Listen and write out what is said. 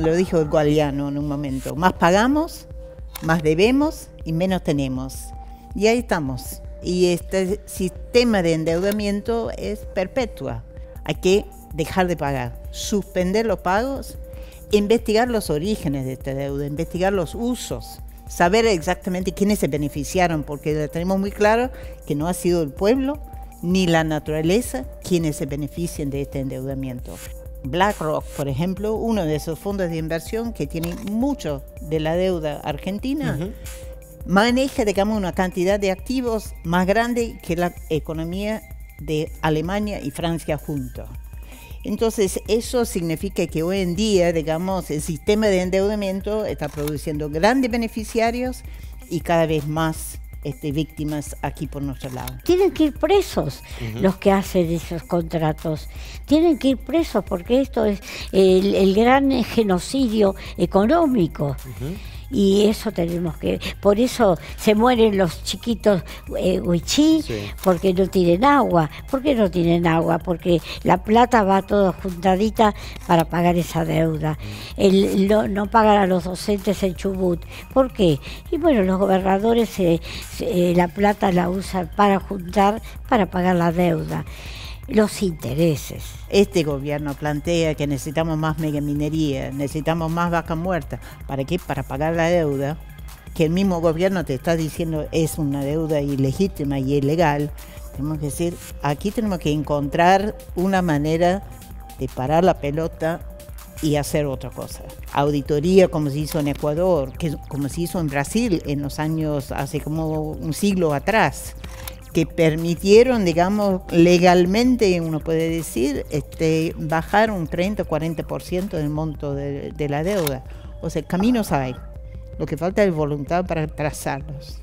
lo dijo el Gualiano en un momento, más pagamos, más debemos y menos tenemos. Y ahí estamos. Y este sistema de endeudamiento es perpetua. Hay que dejar de pagar, suspender los pagos, investigar los orígenes de esta deuda, investigar los usos, saber exactamente quiénes se beneficiaron, porque tenemos muy claro que no ha sido el pueblo ni la naturaleza quienes se beneficien de este endeudamiento. BlackRock, por ejemplo, uno de esos fondos de inversión que tiene mucho de la deuda argentina, maneja, digamos, una cantidad de activos más grande que la economía de Alemania y Francia juntos. Entonces, eso significa que hoy en día, digamos, el sistema de endeudamiento está produciendo grandes beneficiarios y cada vez más este, víctimas aquí por nuestro lado. Tienen que ir presos los que hacen esos contratos. Tienen que ir presos porque esto es el, gran genocidio económico y eso tenemos que por eso se mueren los chiquitos eh, huichí porque no tienen agua. ¿por qué no tienen agua? porque la plata va toda juntadita para pagar esa deuda. El, no, pagan a los docentes en Chubut. ¿por qué? y bueno los gobernadores la plata la usan para juntar para pagar la deuda los intereses. Este gobierno plantea que necesitamos más megaminería, necesitamos más vaca muerta. ¿Para qué? Para pagar la deuda, que el mismo gobierno te está diciendo es una deuda ilegítima y ilegal. Tenemos que decir, aquí tenemos que encontrar una manera de parar la pelota y hacer otra cosa. Auditoría como se hizo en Ecuador, que, como se hizo en Brasil en los años, hace como un siglo atrás que permitieron, digamos, legalmente, uno puede decir, este, bajar un 30 o 40% del monto de, de la deuda. O sea, caminos hay. Lo que falta es voluntad para trazarlos.